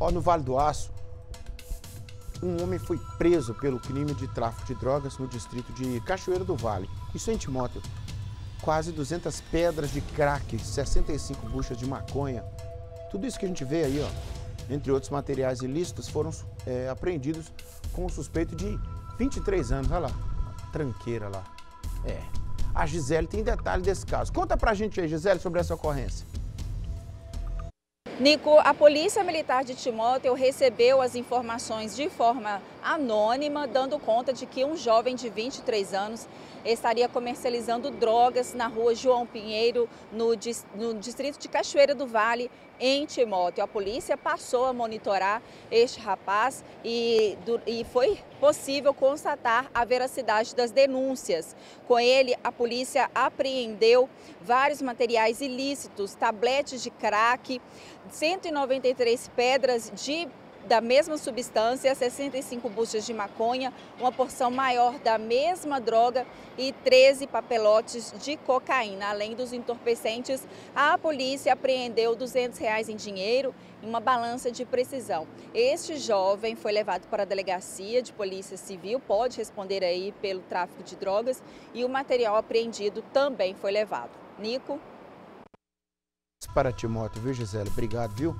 Ó, no Vale do Aço, um homem foi preso pelo crime de tráfico de drogas no distrito de Cachoeira do Vale. Isso em Timóteo. Quase 200 pedras de crack, 65 buchas de maconha. Tudo isso que a gente vê aí, ó, entre outros materiais ilícitos, foram é, apreendidos com um suspeito de 23 anos. Olha lá, tranqueira lá. É. A Gisele tem detalhe desse caso. Conta pra gente aí, Gisele, sobre essa ocorrência. Nico, a Polícia Militar de Timóteo recebeu as informações de forma anônima, dando conta de que um jovem de 23 anos estaria comercializando drogas na rua João Pinheiro, no, no distrito de Cachoeira do Vale, em Timóteo. A polícia passou a monitorar este rapaz e, do, e foi possível constatar a veracidade das denúncias. Com ele, a polícia apreendeu vários materiais ilícitos, tabletes de crack, 193 pedras de da mesma substância, 65 buchas de maconha, uma porção maior da mesma droga e 13 papelotes de cocaína. Além dos entorpecentes, a polícia apreendeu 200 reais em dinheiro e uma balança de precisão. Este jovem foi levado para a delegacia de polícia civil, pode responder aí pelo tráfico de drogas e o material apreendido também foi levado. Nico? Para Timóteo, viu, Gisele? Obrigado, viu?